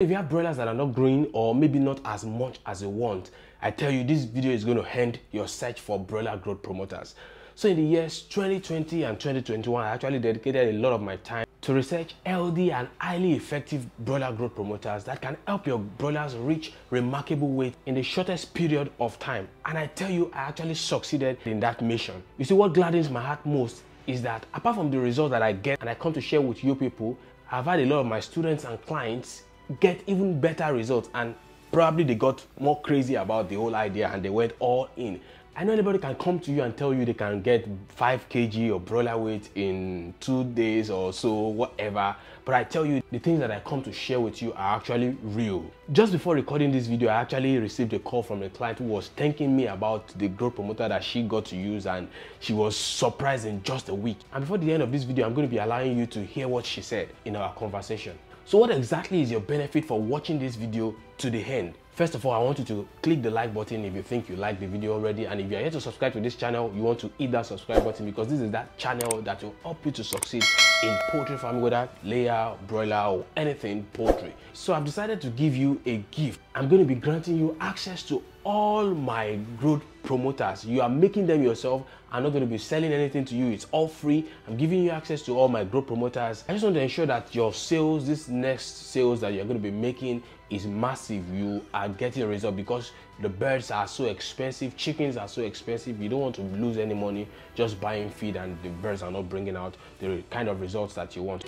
If you have broilers that are not growing or maybe not as much as you want, I tell you this video is going to end your search for broiler growth promoters. So in the years 2020 and 2021, I actually dedicated a lot of my time to research healthy and highly effective broiler growth promoters that can help your broilers reach remarkable weight in the shortest period of time. And I tell you, I actually succeeded in that mission. You see, what gladdens my heart most is that apart from the results that I get and I come to share with you people, I've had a lot of my students and clients get even better results and probably they got more crazy about the whole idea and they went all in. I know anybody can come to you and tell you they can get 5 kg of broiler weight in two days or so, whatever. But I tell you, the things that I come to share with you are actually real. Just before recording this video, I actually received a call from a client who was thanking me about the growth promoter that she got to use and she was surprised in just a week. And before the end of this video, I'm going to be allowing you to hear what she said in our conversation. So what exactly is your benefit for watching this video to the end? First of all, I want you to click the like button if you think you like the video already and if you are yet to subscribe to this channel, you want to hit that subscribe button because this is that channel that will help you to succeed in poultry farming, whether layer, broiler or anything poultry. So I've decided to give you a gift. I'm going to be granting you access to all my growth promoters. You are making them yourself. I'm not going to be selling anything to you. It's all free. I'm giving you access to all my growth promoters. I just want to ensure that your sales, this next sales that you're going to be making is massive. You are getting a result because the birds are so expensive, chickens are so expensive. You don't want to lose any money just buying feed and the birds are not bringing out the kind of results that you want.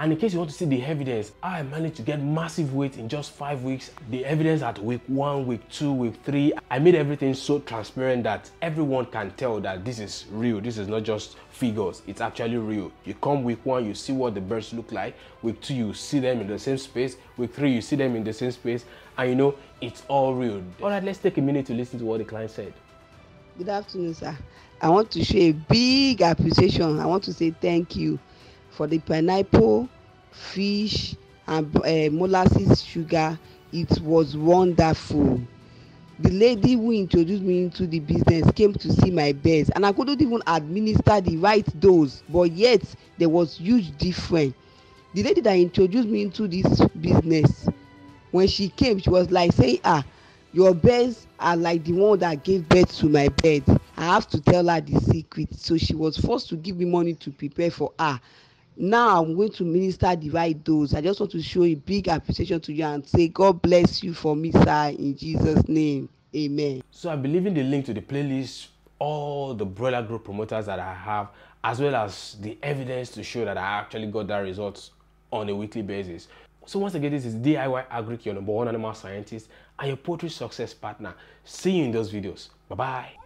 And in case you want to see the evidence, I managed to get massive weight in just five weeks. The evidence at week one, week two, week three, I made everything so transparent that everyone can tell that this is real. This is not just figures. It's actually real. You come week one, you see what the birds look like. Week two, you see them in the same space. Week three, you see them in the same space. And you know, it's all real. All right, let's take a minute to listen to what the client said. Good afternoon, sir. I want to show a big appreciation. I want to say thank you for the pineapple fish and uh, molasses sugar. It was wonderful. The lady who introduced me into the business came to see my birds and i couldn't even administer the right dose but yet there was huge difference. The lady that introduced me into this business when she came she was like say ah your birds are like the one that gave birth to my bird i have to tell her the secret. So she was forced to give me money to prepare for her now i'm going to minister right dose i just want to show a big appreciation to you and say god bless you for me sir in jesus name. Amen. So i'll be leaving the link to the playlist all the broiler growth promoters that i have as well as the evidence to show that i actually got that results on a weekly basis. So once again this is diy agric your number one animal scientist and your poultry success partner. See you in those videos. Bye bye